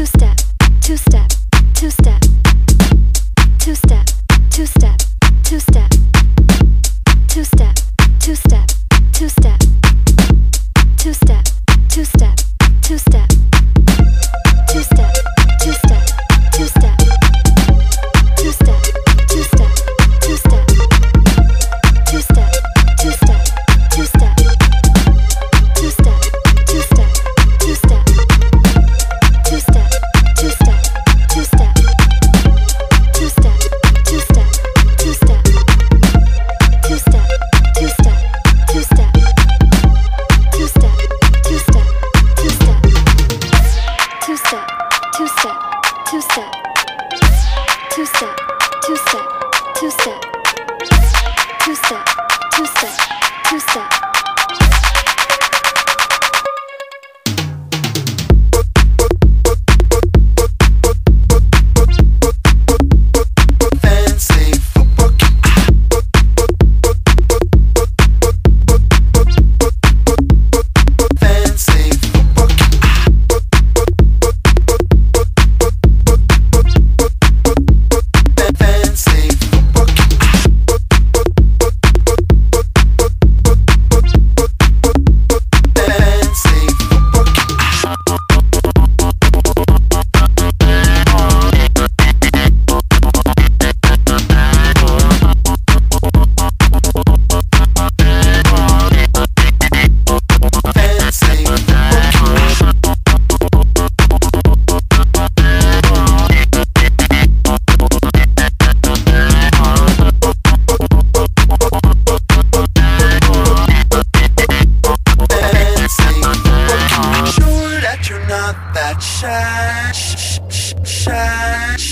two step, two step, two step, two step, two step, two step, two step, two step, two step. Listen.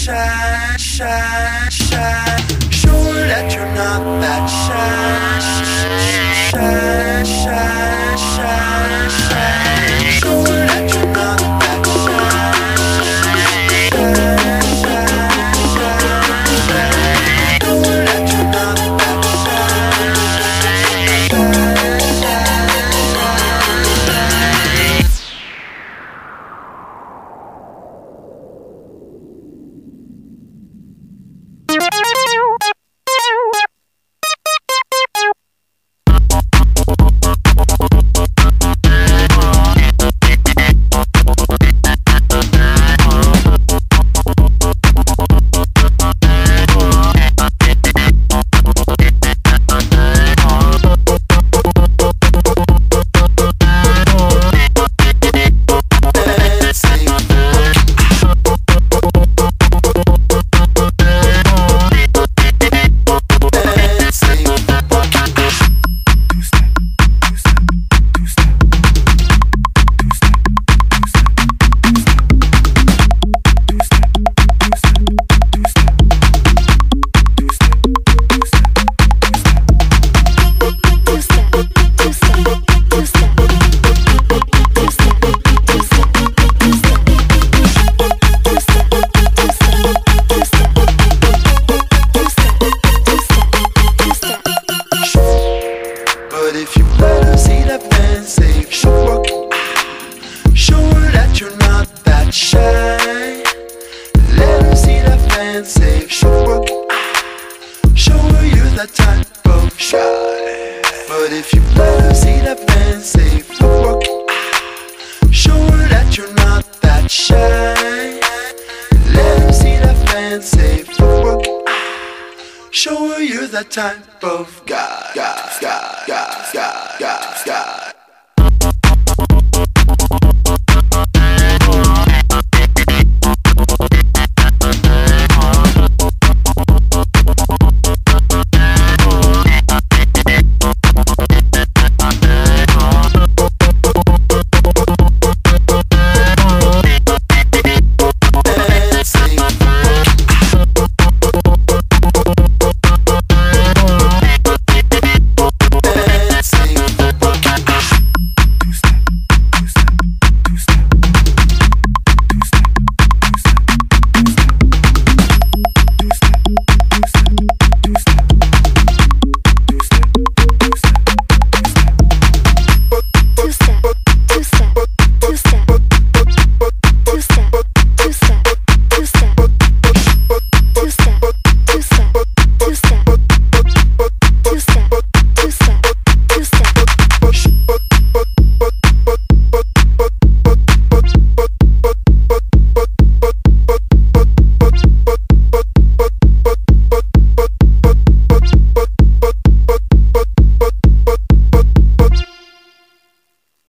shy, shy, shy. Sure that you're not that shy, shy, shy. la typo Charlie But if you ever see that fancy, say ah, Show her that you're not that shy Let her see that fancy, say ah, Show her you're that type of guy, guy, guy, guy, guy, guy, guy.